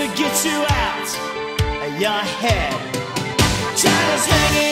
To get you out of your head. China's hanging